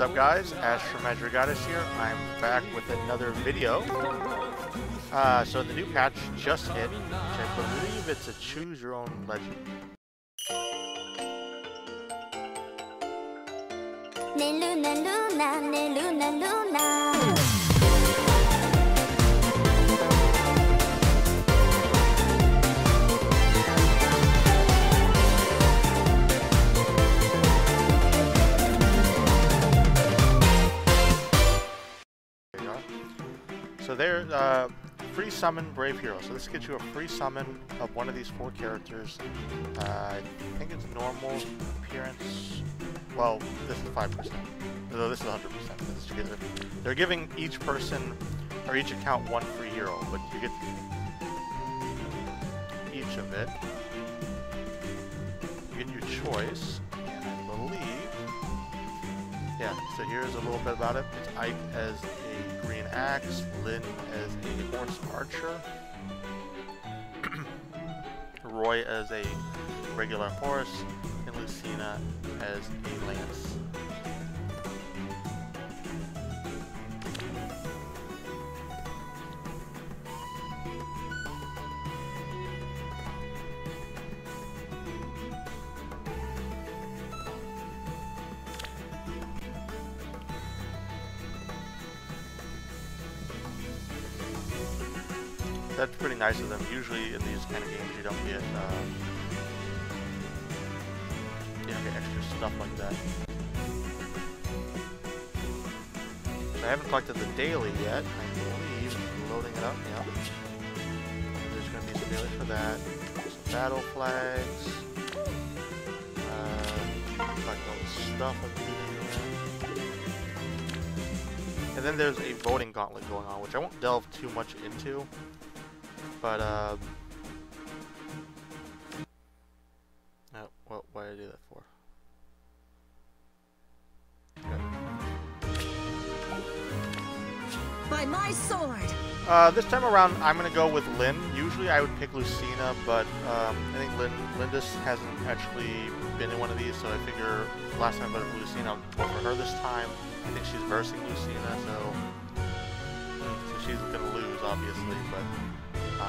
What's up guys, Ash from Madrigatus here. I'm back with another video. Uh, so the new patch just hit, which I believe it's a choose your own legend. Luna, Luna, Luna, Luna. So there, uh, free summon Brave Hero. So this gets you a free summon of one of these four characters. Uh, I think it's normal appearance. Well, this is 5%. No, this is 100%. This is together. They're giving each person, or each account, one free hero, but you get each of it. You get your choice, and I believe yeah, so here's a little bit about it. It's Ike as axe, Lyn as a horse archer, Roy as a regular horse, and Lucina as a lance. That's pretty nice of them. Usually in these kind of games you don't get, um, you don't get extra stuff like that. So I haven't collected the daily yet. I believe loading it up. Yeah. There's going to be some dailies for that. Some battle flags. Uh, collect all the stuff. And then there's a voting gauntlet going on, which I won't delve too much into. But, uh... Oh, what, why did I do that for? By my sword! Uh, this time around, I'm going to go with Lyn. Usually I would pick Lucina, but um, I think Lyn, Lindis hasn't actually been in one of these, so I figure last time I voted for Lucina, I'll vote for her this time. I think she's versing Lucina, so, so she's to lose, obviously, but...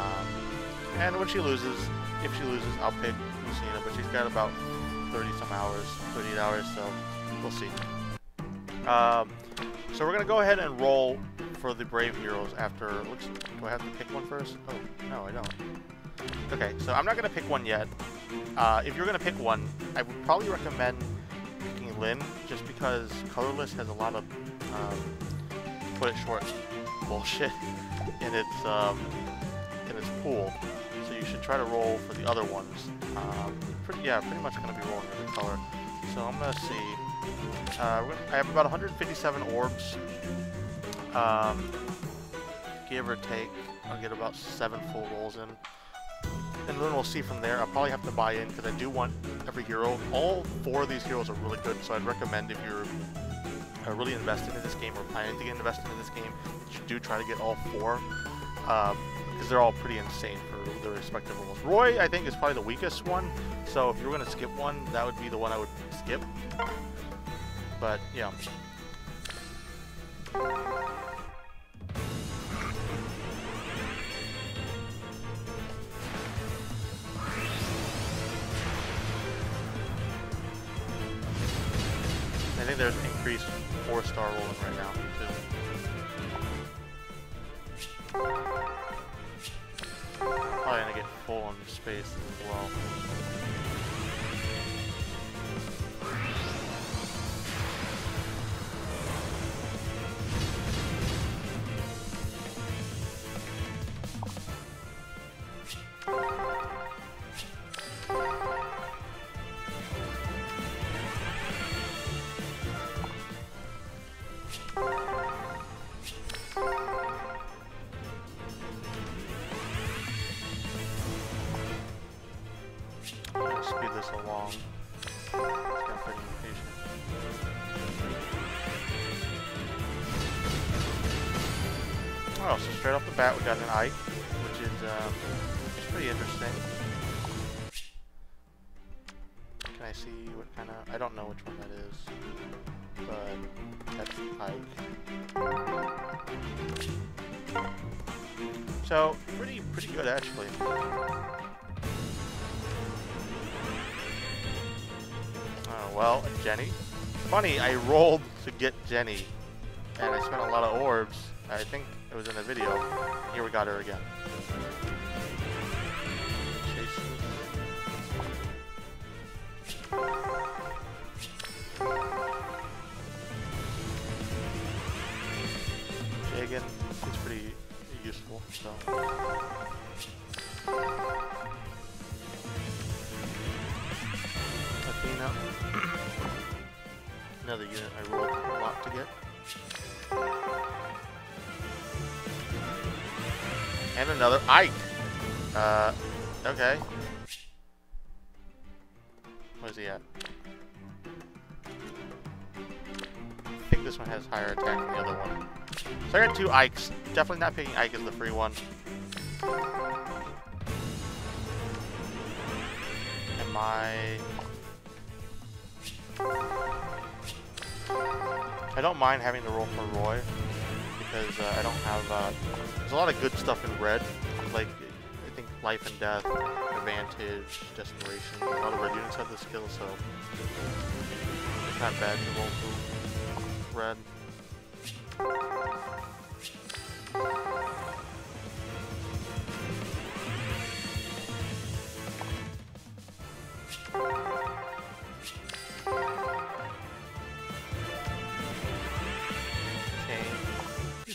Um, and when she loses, if she loses, I'll pick Lucina, but she's got about 30 some hours, 38 hours, so we'll see. Um, so we're going to go ahead and roll for the Brave Heroes after... Looks, do I have to pick one first? Oh, no, I don't. Okay, so I'm not going to pick one yet. Uh, if you're going to pick one, I would probably recommend picking Lyn, just because Colorless has a lot of, um, put it short, bullshit in its, um, in its pool. So you should try to roll for the other ones. Um, pretty, yeah, pretty much going to be rolling every color. So I'm going to see. Uh, I have about 157 orbs. Um, give or take, I'll get about seven full rolls in. And then we'll see from there. I'll probably have to buy in because I do want every hero. All four of these heroes are really good, so I'd recommend if you're uh, really invested in this game or planning to get invested in this game, you should do try to get all four. Um, because they're all pretty insane for their respective roles. Roy, I think, is probably the weakest one. So if you were going to skip one, that would be the one I would skip. But, yeah. I think there's an increased four-star rolling right now, too. Probably gonna get full on space as well. well, so straight off the bat we got an Ike, which is, um, pretty interesting. Can I see what kind of... I don't know which one that is, but that's Ike. So, pretty, pretty good actually. Oh, well, Genny. Funny, I rolled to get Genny, and I spent a lot of orbs. I think in the video. Here we got her again. Jagen, he's pretty useful, so. Athena. Another unit I rolled a lot to get. And another Ike. Uh, okay. Where's he at? I think this one has higher attack than the other one. So I got two Ikes. Definitely not picking Ike as the free one. Am I... I don't mind having to roll for Roy because uh, I don't have. Uh, there's a lot of good stuff in red, like I think life and death, advantage, desperation. A lot of red units have the skill, so it's not bad to roll for red.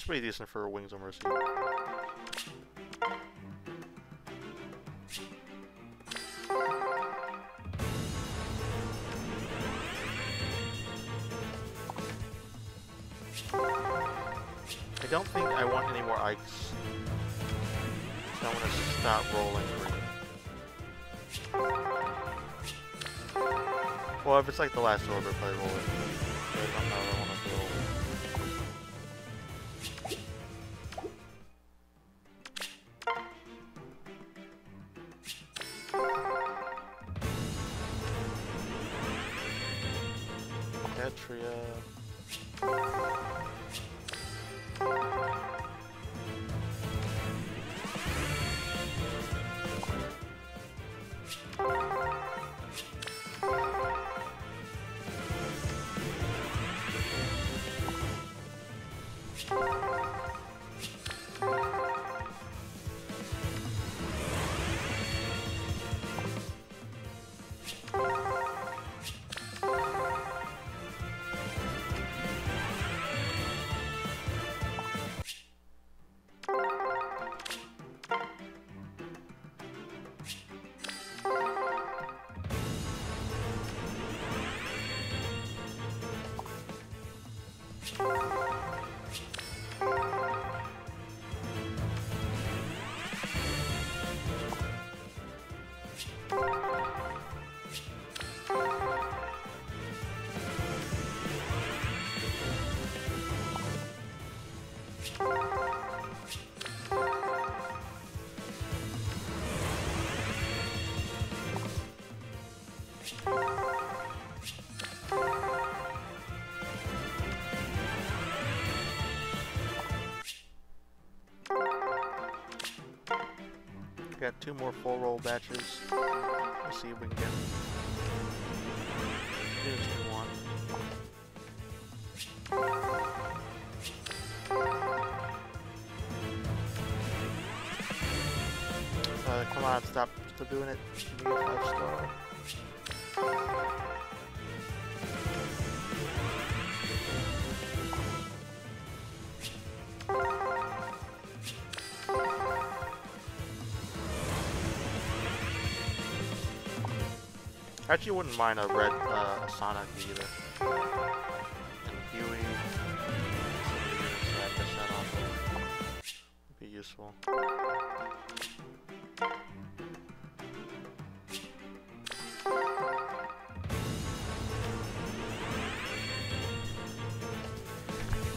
Pretty decent for Wings of Mercy. I don't think I want any more Ikes. So I'm gonna stop rolling. Well, if it's like the last order, probably roll it. Got two more full roll batches. Let's see if we can get units we. Uh, come on, stop, stop doing it. Actually, wouldn't mind a red uh, Sonic either. And Huey. Be useful.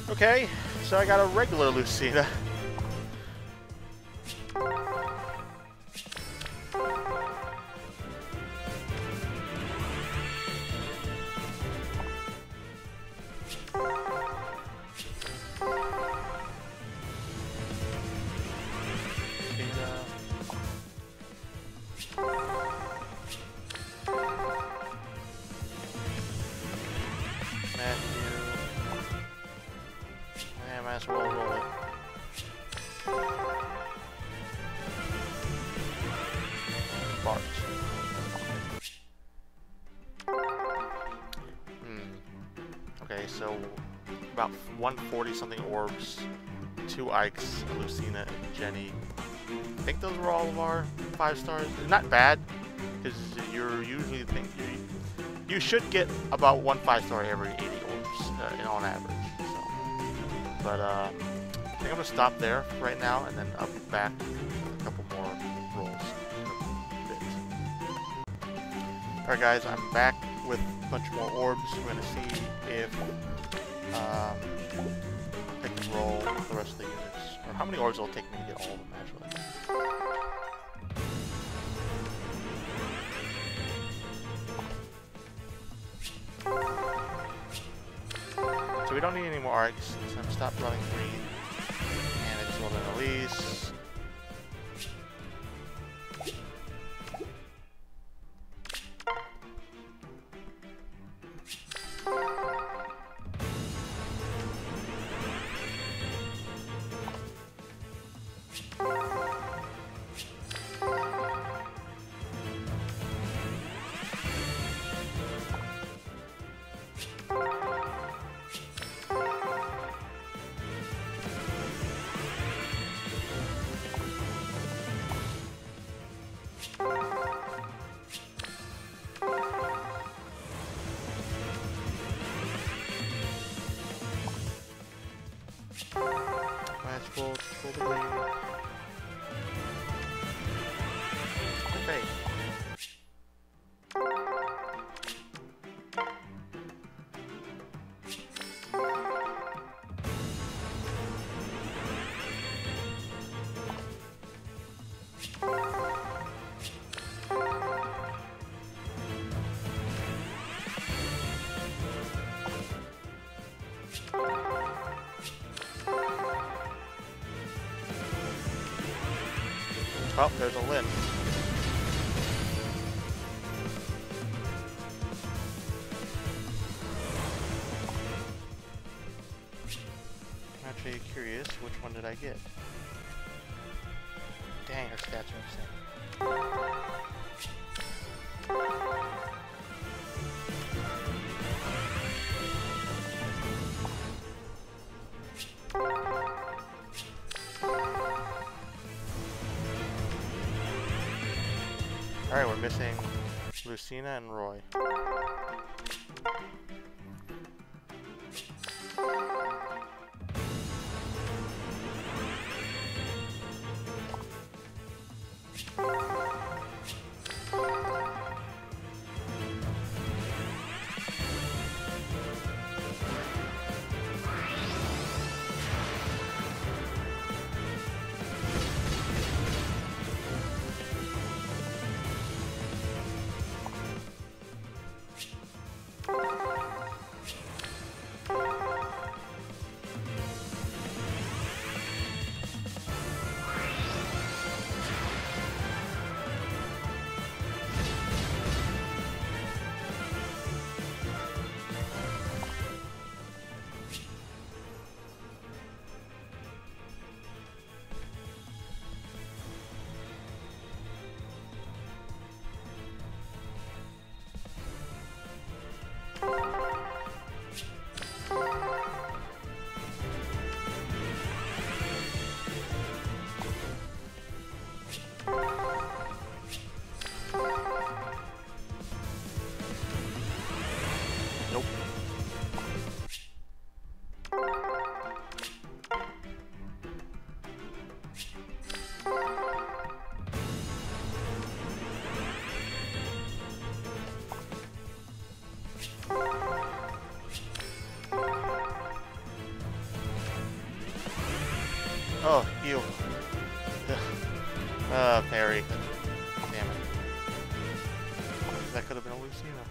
Okay, so I got a regular Lucina. Five stars. is Not bad, because you're usually think you you should get about one five star every 80 orbs uh, on average. So, but uh, I think I'm gonna stop there right now, and then I'll be back with a couple more rolls. All right, guys, I'm back with a bunch more orbs. We're gonna see if um, I can roll the rest of the units, or how many orbs it'll take me to get all of them actually. Arcs, so I'm stopped running green. And I just rolled an Elise. Oh, there's a Lyn. Alright, we're missing Lucina and Roy. Parry. Damn it. That could have been a Lucina.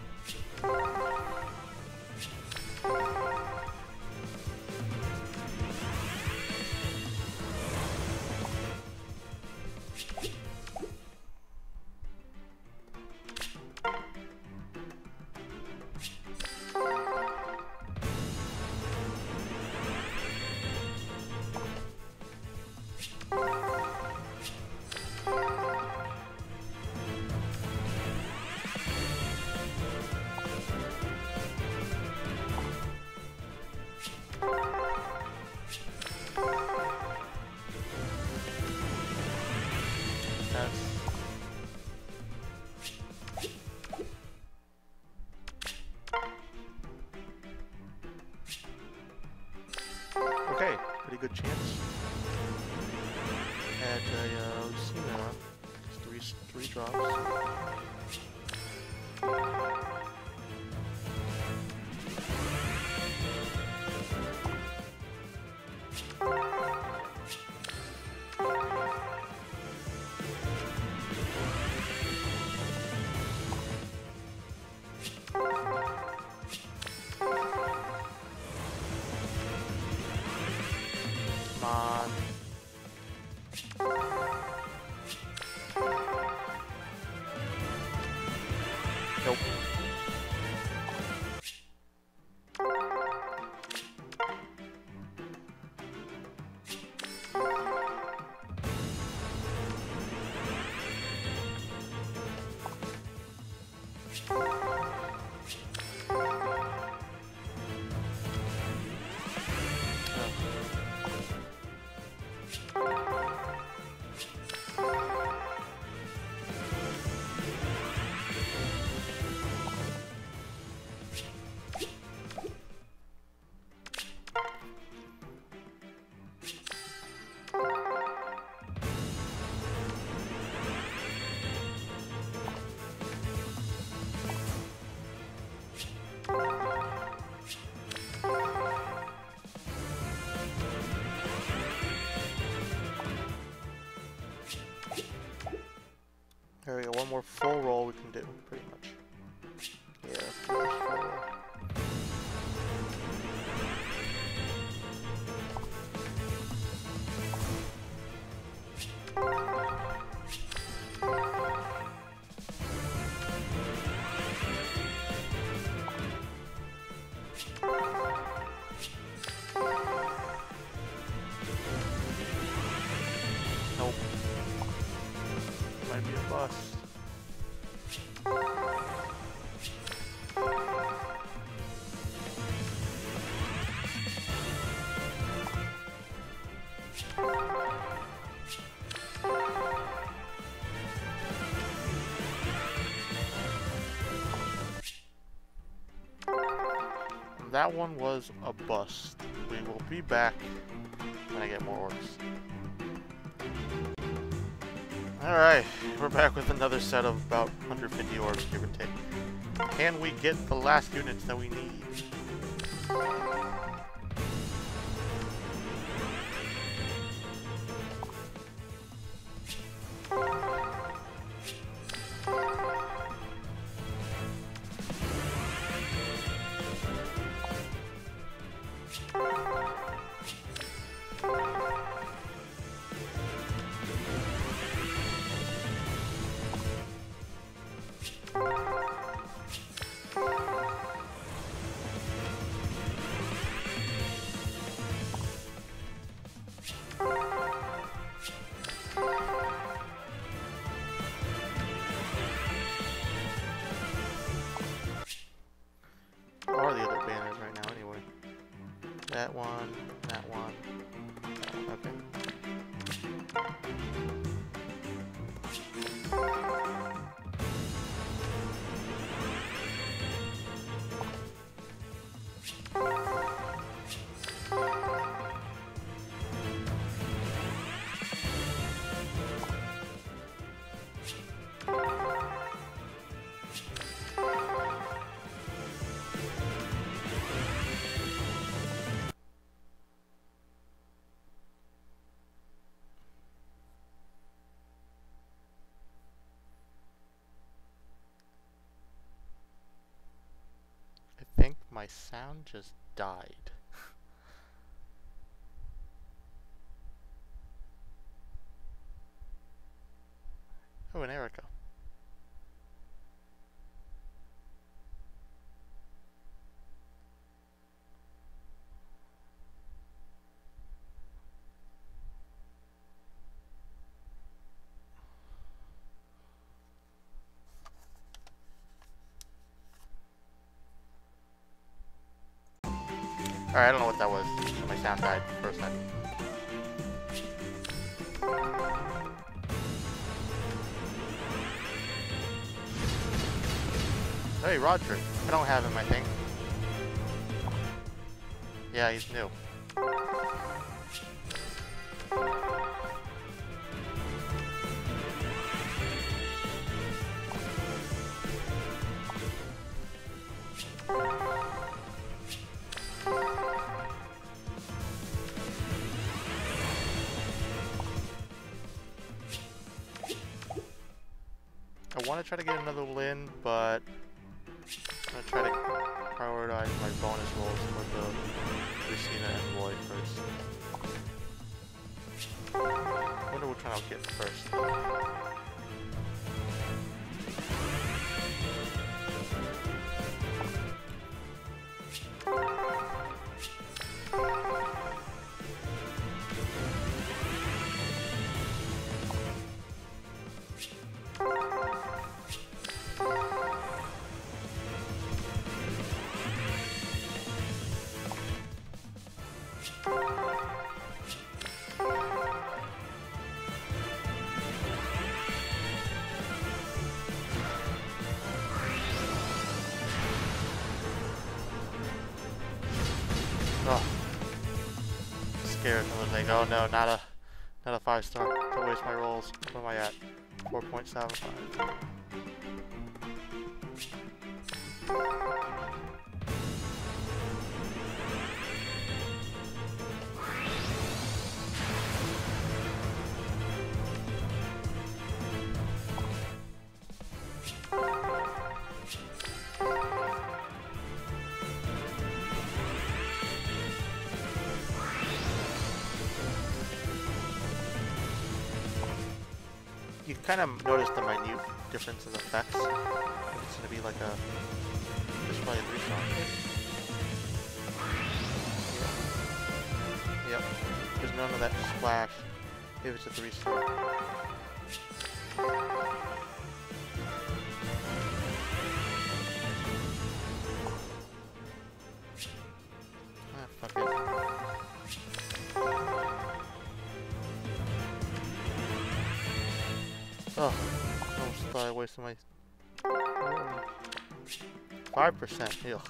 More full roll we can do, That one was a bust. We will be back when I get more orbs. Alright, we're back with another set of about 150 orbs, give or take. Can we get the last units that we need? My sound just died. oh, and Eirika. Roderick. Oh no, not a not a five star. Don't waste my rolls. What am I at? 4.75. kind of notice the minute difference in effects. It's gonna be like a. There's probably a three star. Yep. There's none of that splash. If it's a three star. Ah, fuck it. Oh, almost thought I wasted my. Five percent. Ew.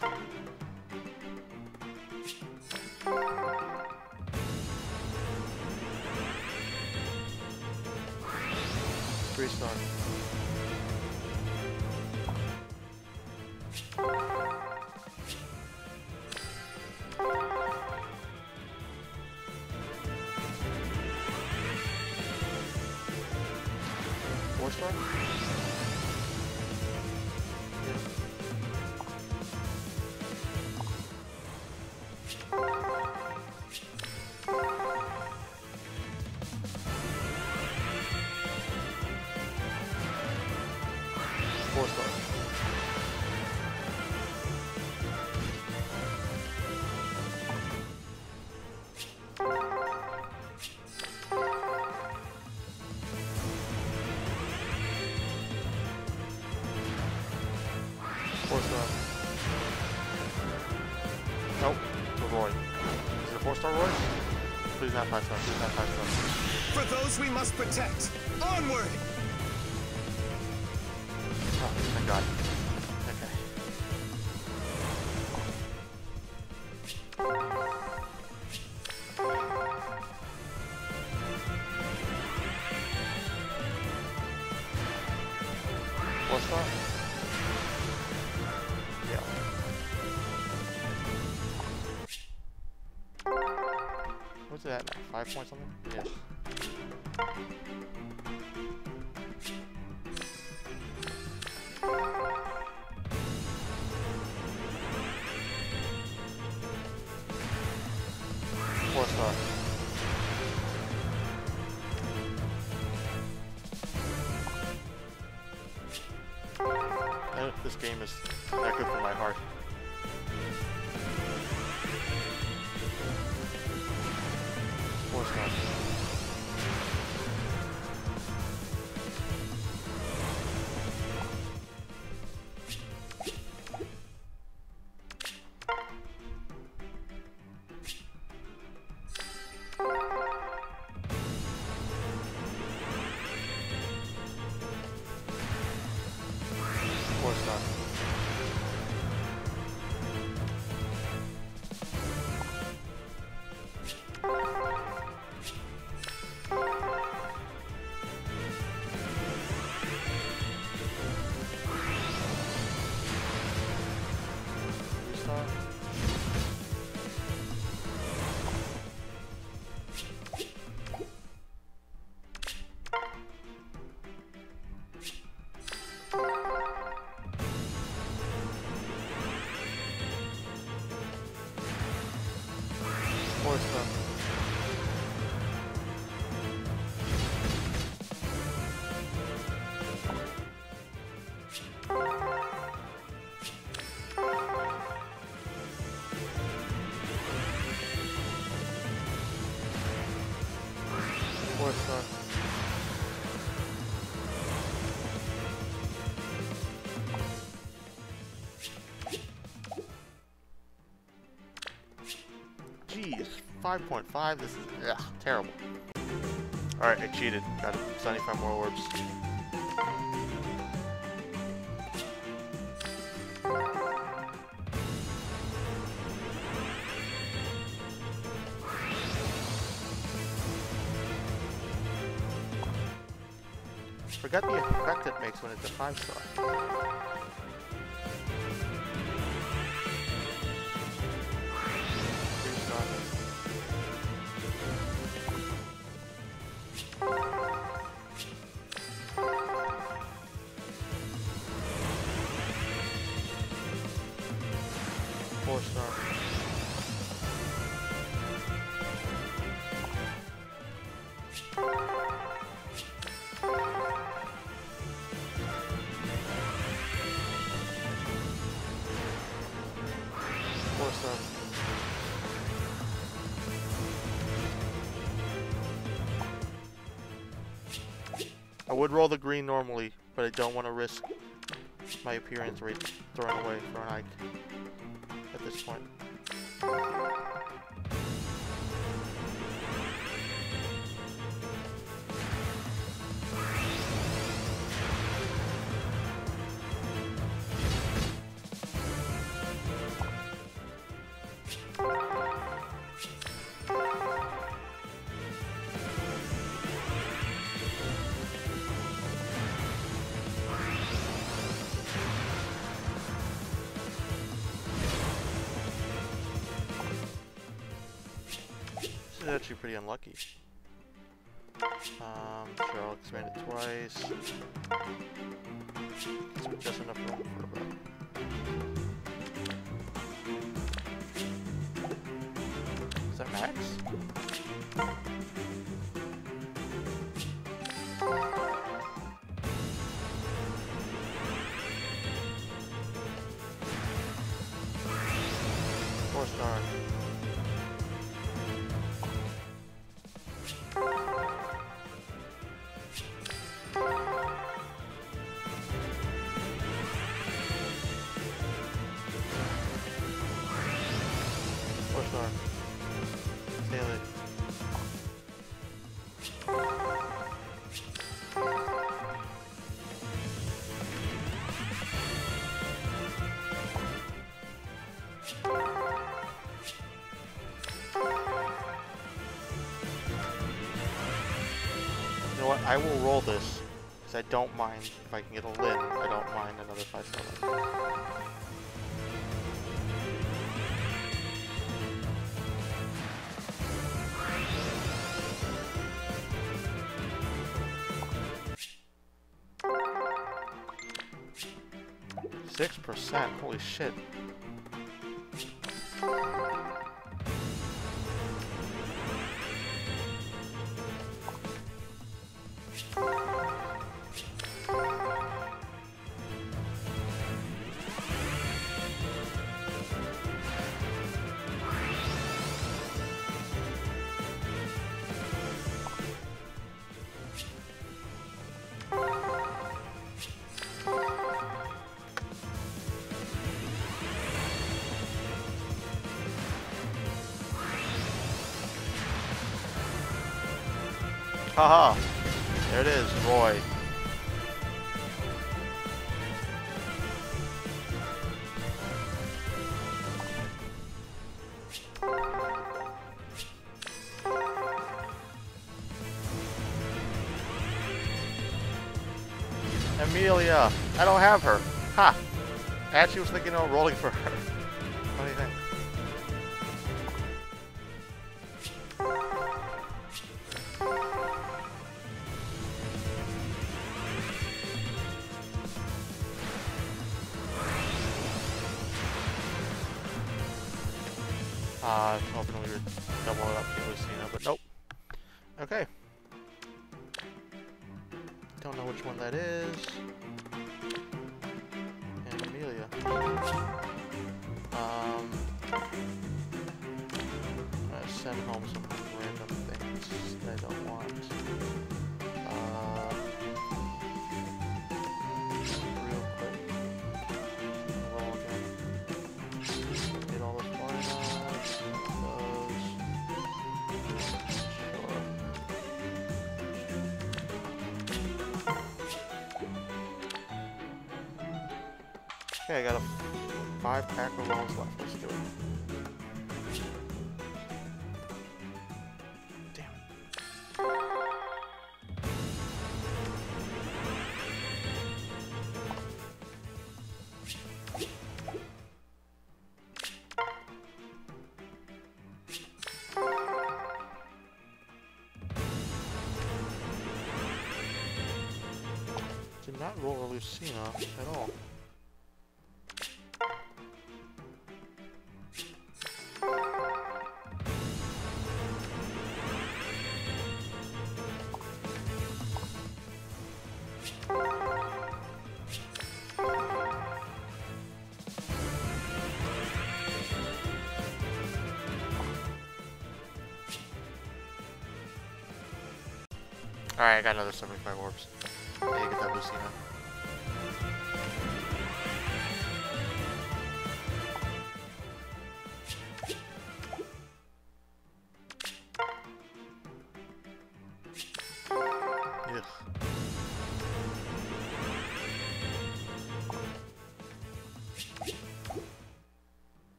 Three star. Four Is it a four star Roy? Please not five star. Please not five star. For those we must protect. Onward! Oh, thank God. It at now? Jeez, 5.5, this is ugh, terrible. Alright, I cheated. Got 75 more orbs. Forgot the effect it makes when it's a 5 star. Would roll the green normally, but I don't want to risk my appearance rate thrown away for an Ike twice. Just enough room for about. Is that max? I will roll this because I don't mind if I can get a Lyn. I don't mind another five star. Lyn. Six percent. Holy shit. Haha. There it is, Roy. Amelia. I don't have her. Ha. Actually was thinking of rolling for her. What do you think? Lucina at all. Alright, I got another 75 orbs. I get that Lucina.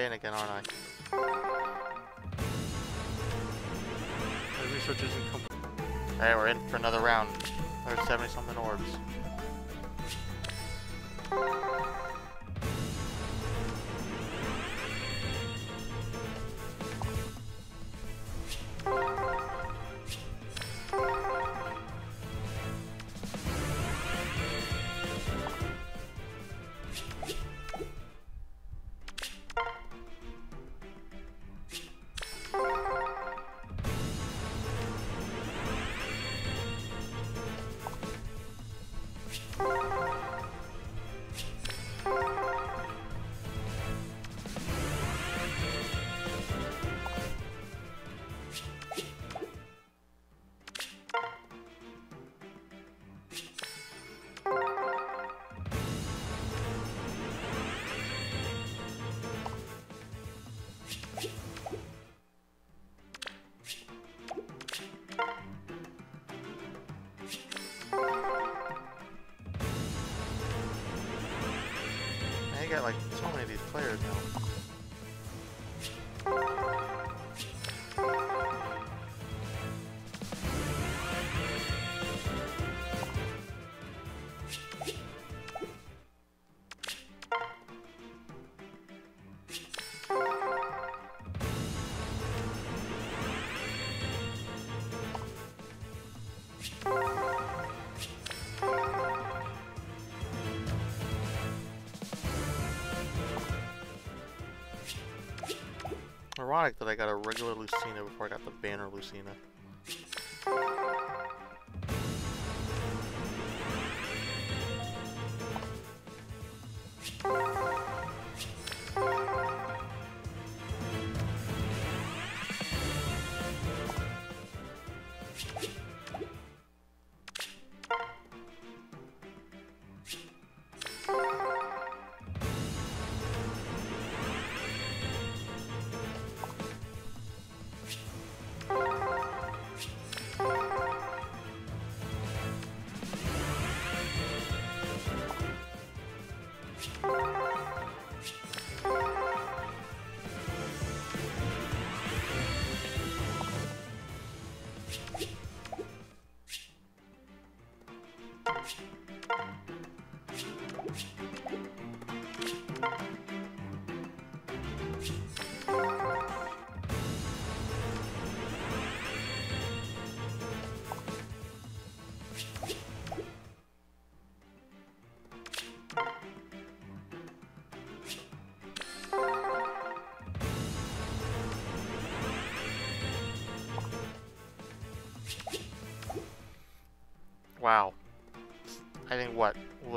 in again, aren't I? The research isn't complete. Alright, we're in for another round. There's 70 something orbs. Ironic that I got a regular Lucina before I got the banner Lucina.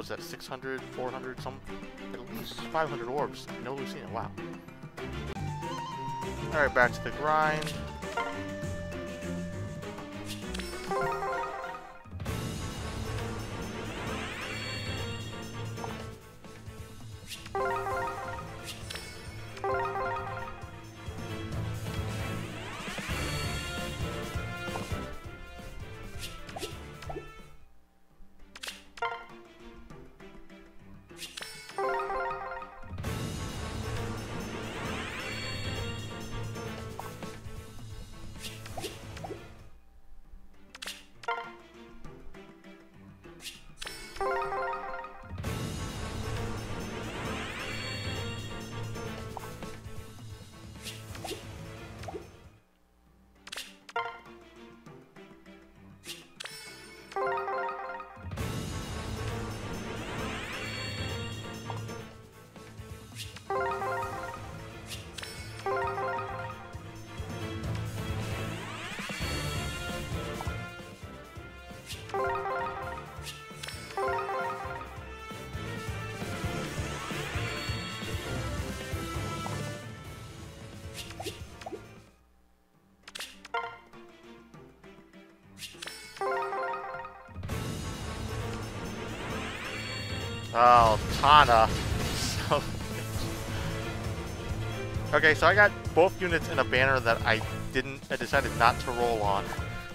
Was that, 600, 400, some, at least 500 orbs. No Lucina, wow. Alright, back to the grind. Oh, Tana. So okay, so I got both units in a banner that I didn't. I decided not to roll on,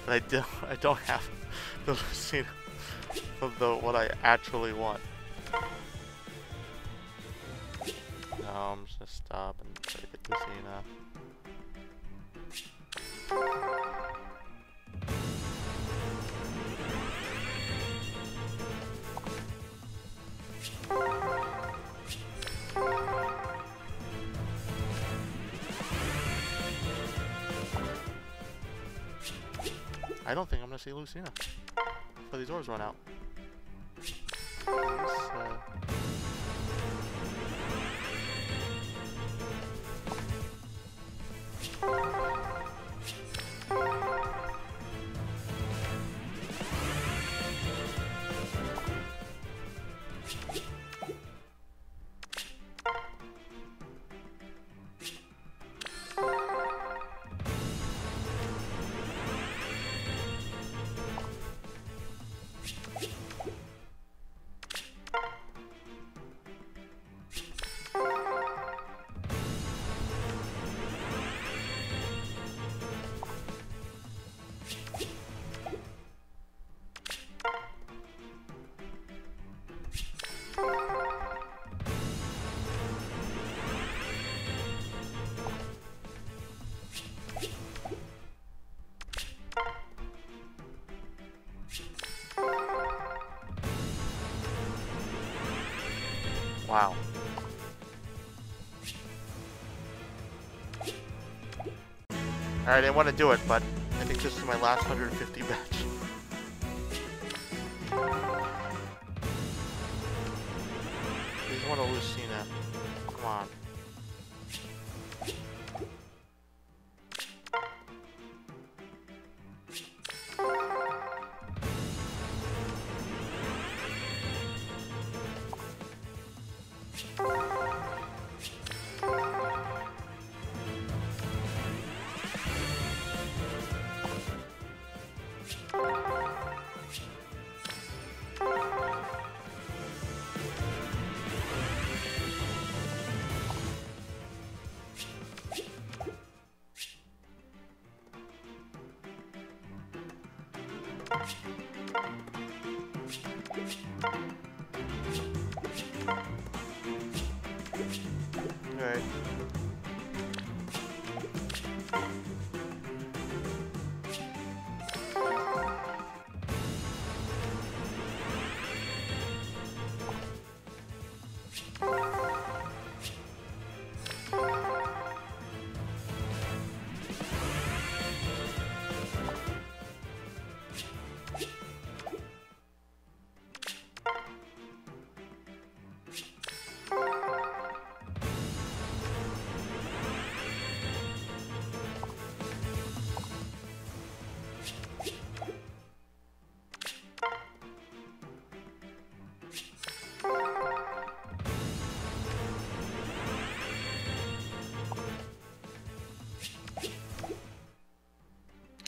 but I do. I don't have the Lucina of the what I actually want. No, I'm just gonna stop and try to get Lucina. Lucina before these orbs run out. I didn't want to do it, but I think this is my last 150 batch.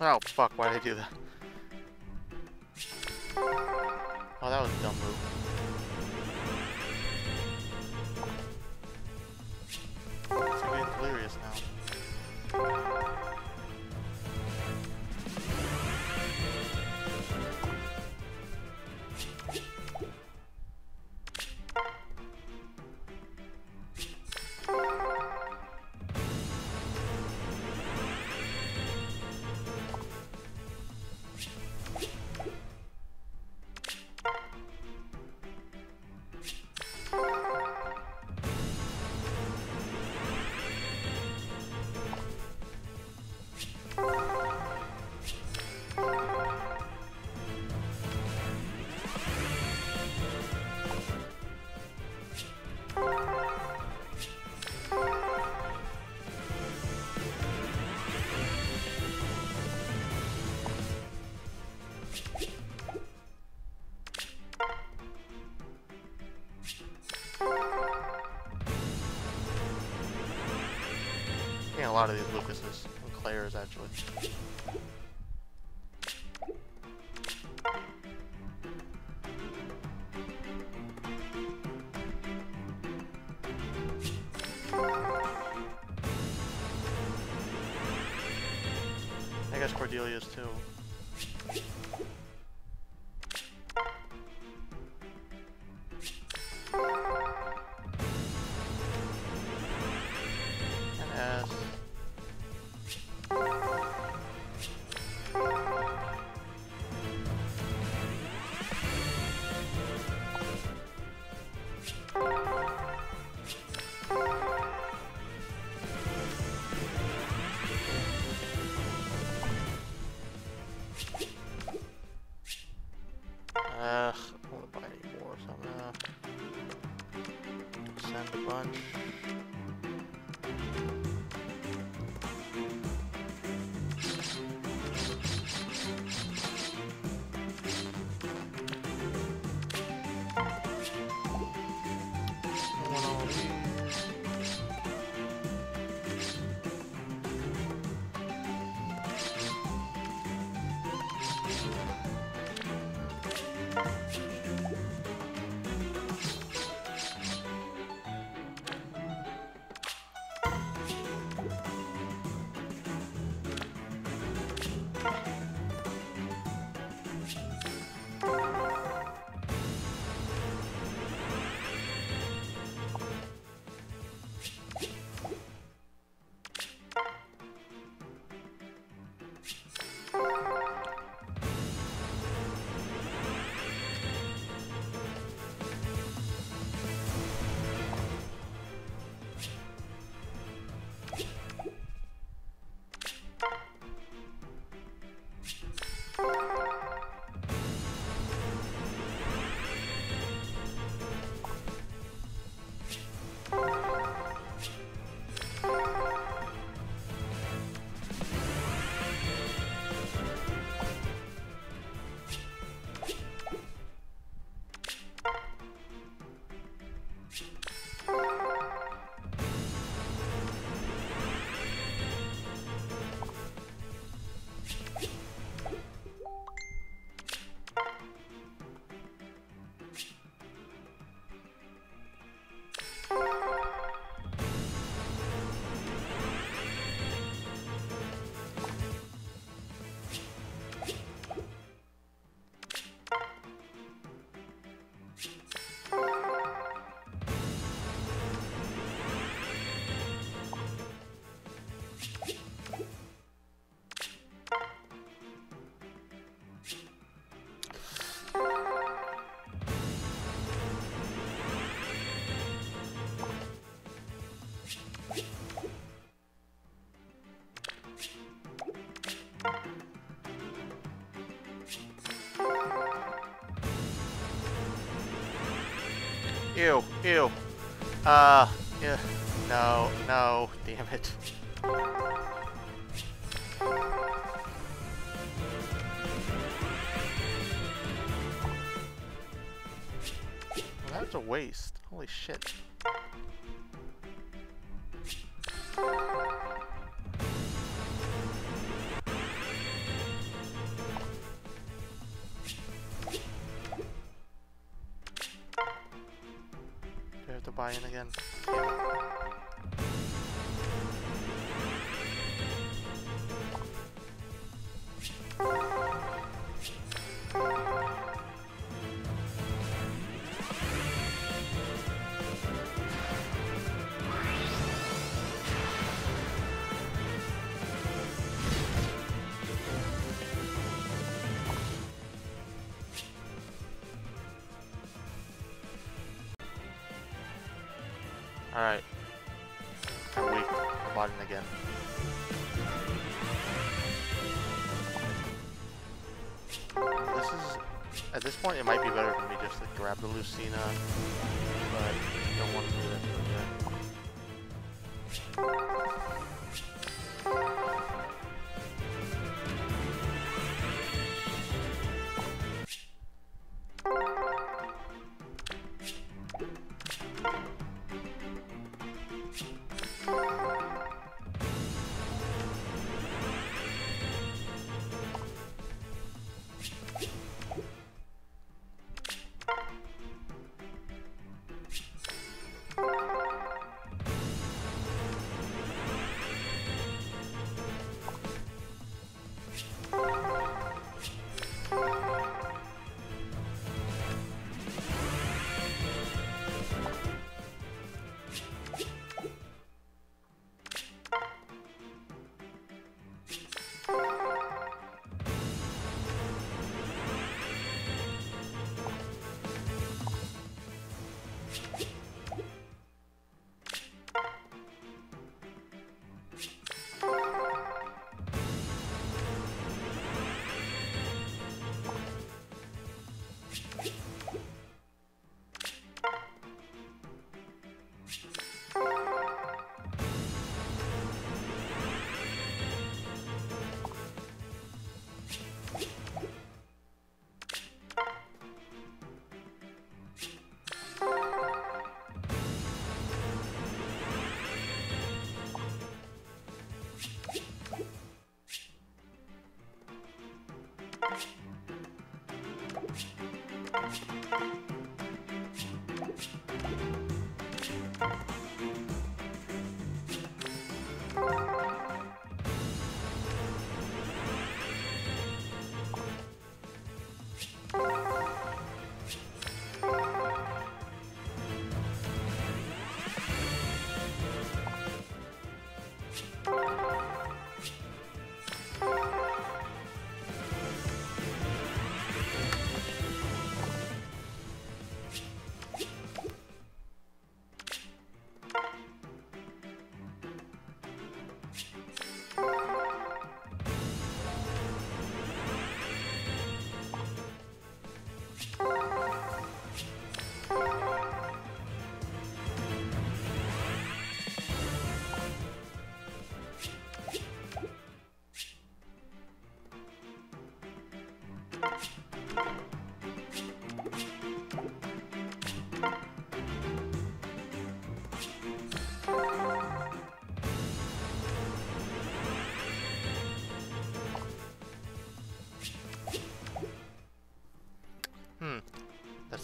Oh, fuck, why did I do that? Send Ew, ew. Uh, yeah. No, no, damn it. Well, that's a waste. Holy shit. Lucina,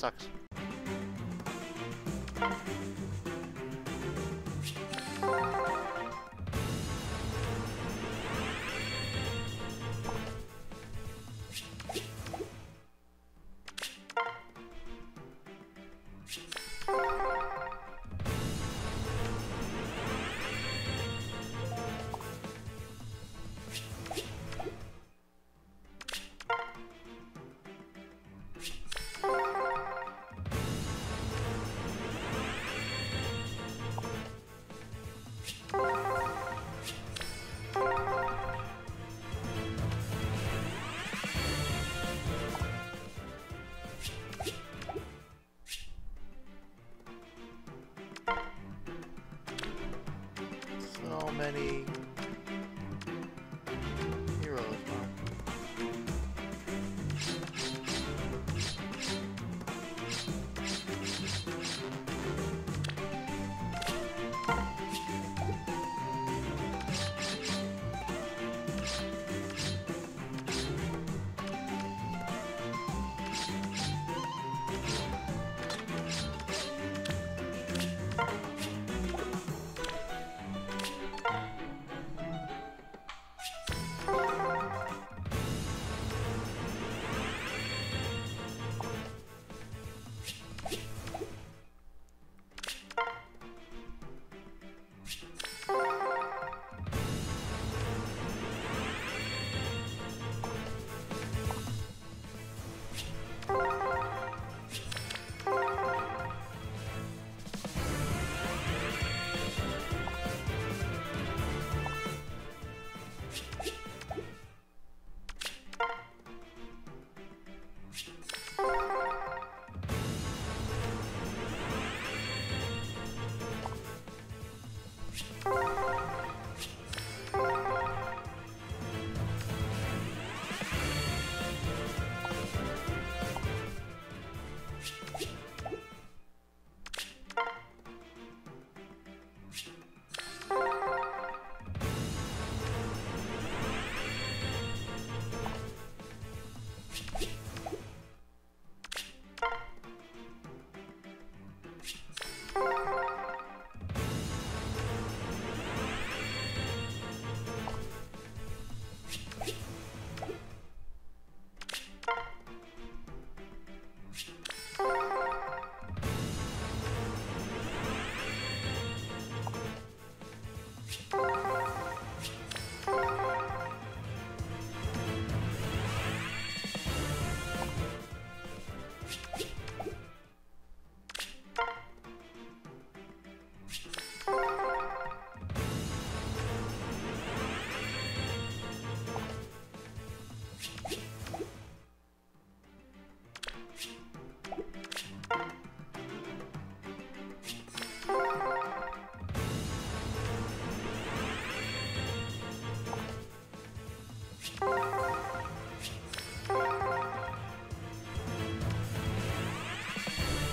sucks.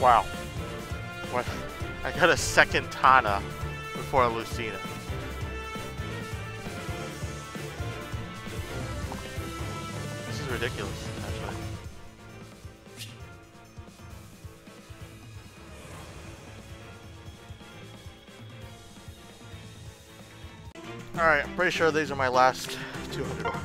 Wow. What? I got a second Tana before a Lucina. This is ridiculous, actually. Alright, I'm pretty sure these are my last 200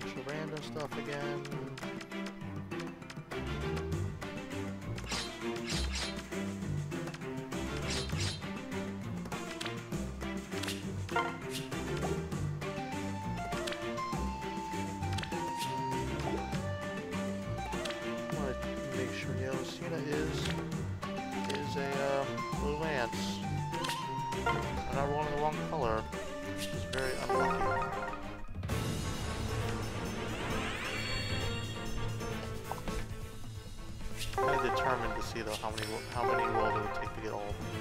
bunch of random stuff again. See though how many how many rolls it would take to get all of them.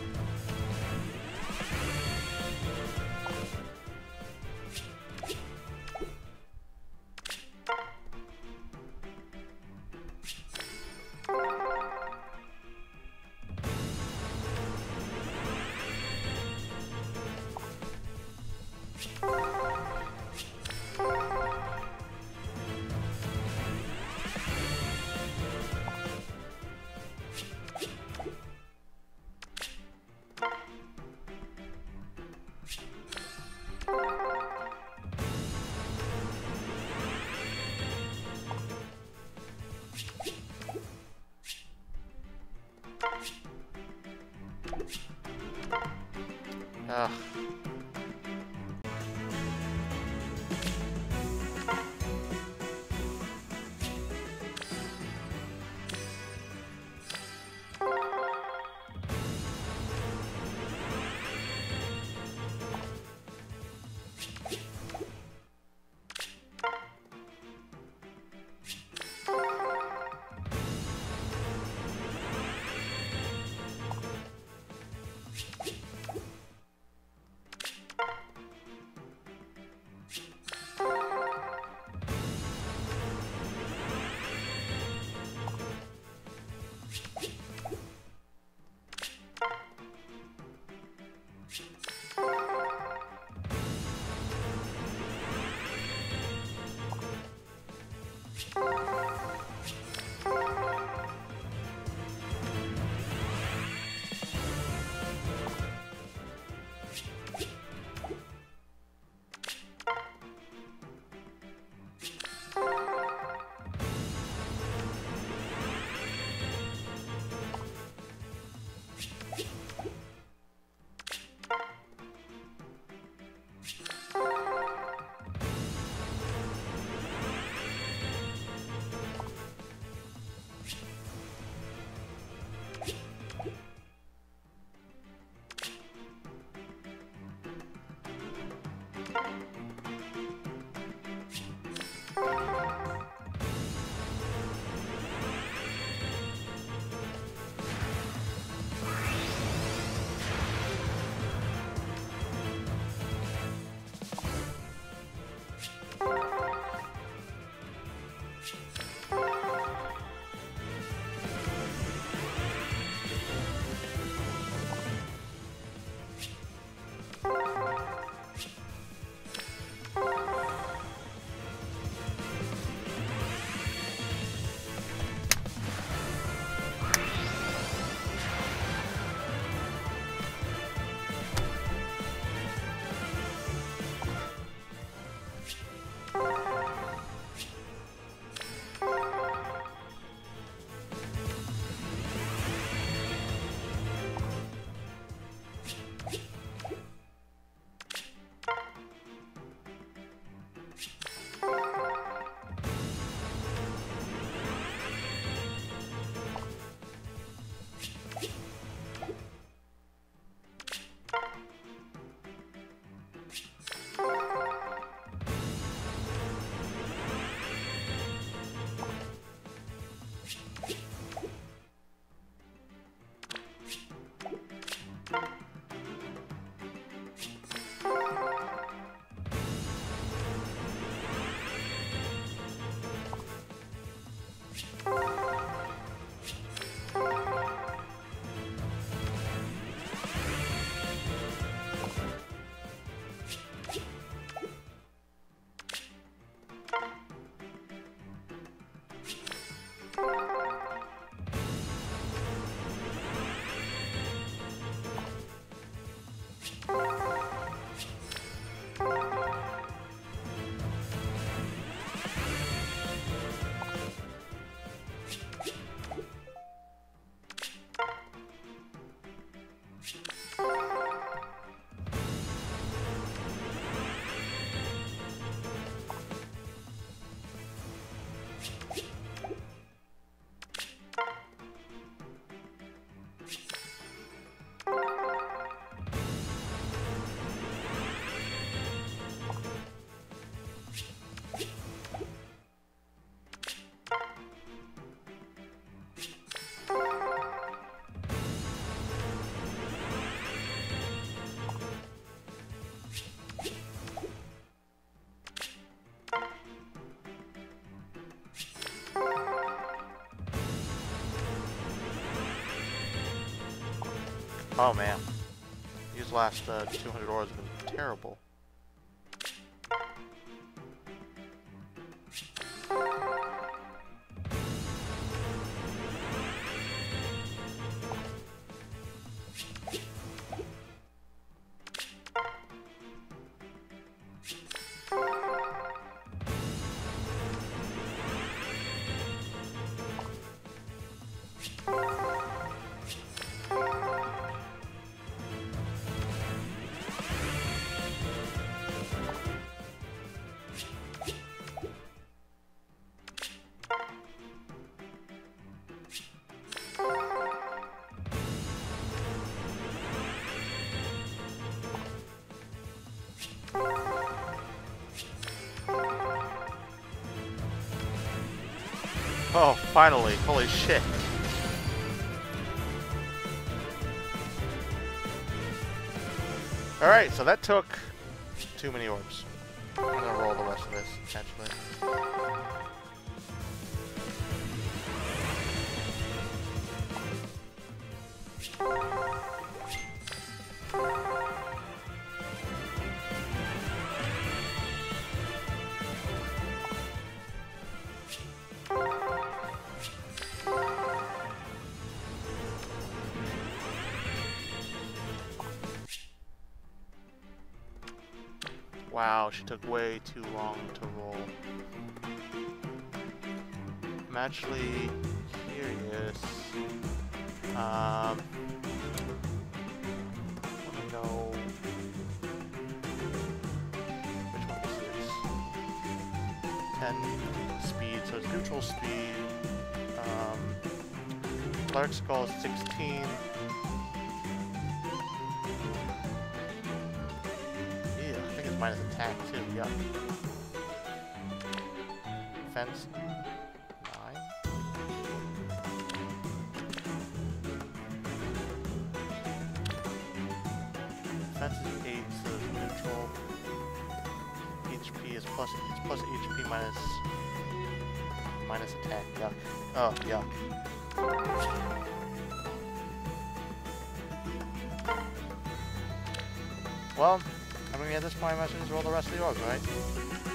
Oh man. These last uh, 200 orbs have been terrible. Finally. Holy shit. Alright, so that took too many orbs. Took way too long to roll. I'm actually curious. Um, me know which one this is. 10 speed, so it's neutral speed. Um, Skull is 16. Minus attack too, yeah. Defense, 9. Defense is 8, so it's neutral. HP is plus, it's plus HP minus, minus attack, yuck. Oh, yuck. Well, Mean, at this point, I might as well the rest of the orbs, right?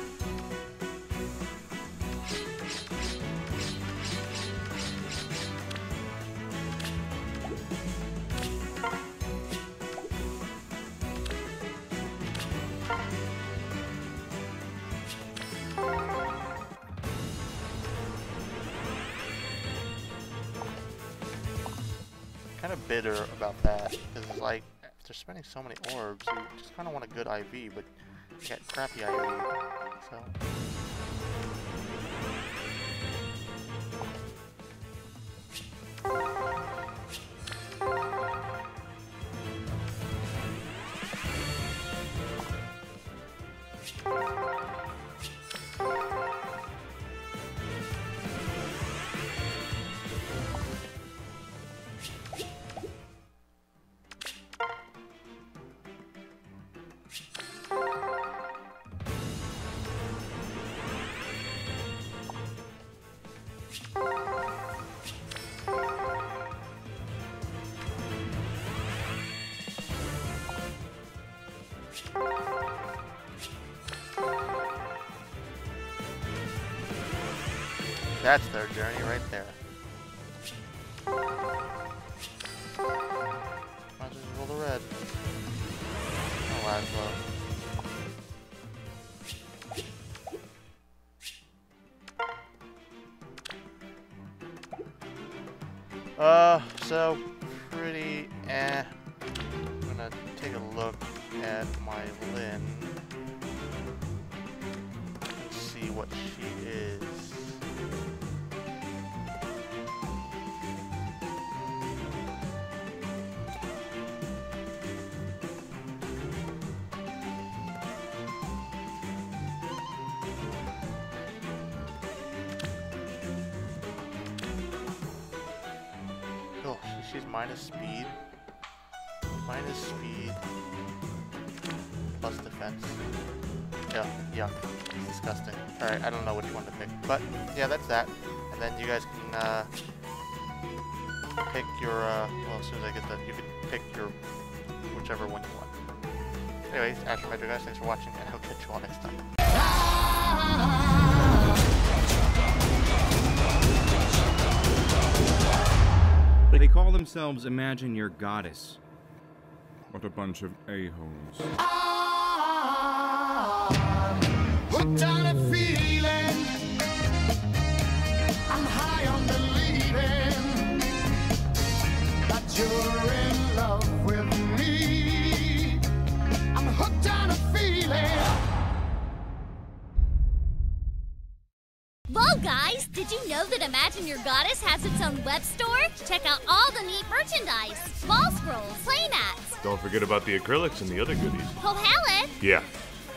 So many orbs, you just kind of want a good IV, but you got crappy IV, so... Uh, so pretty eh. I'm gonna take a look at my Lyn. See what she is. Minus speed. Minus speed. Plus defense. Yeah, yuck. It's disgusting. Alright, I don't know which one to pick. But, yeah, that's that. And then you guys can, uh, pick your, uh, well, as soon as I get that, you can pick your, whichever one you want. Anyways, Astro Metro guys, thanks for watching, and I'll catch you all next time. They call themselves Imagine Your Goddess. What a bunch of a-holes. Hooked on a feeling. I'm high on believing that you're in love with me. I'm hooked on a feeling. Whoa, guys! Did you know that Imagine Your Goddess has its own web store? Check out all the neat merchandise, ball scrolls, play mats. Don't forget about the acrylics and the other goodies. Oh, Helen? Yeah,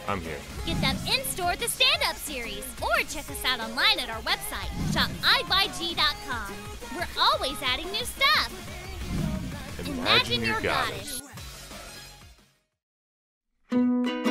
I'm here. Get them in store at the Stand Up Series or check us out online at our website, shopiyg.com. We're always adding new stuff. Imagine, Imagine your, your goddess. goddess.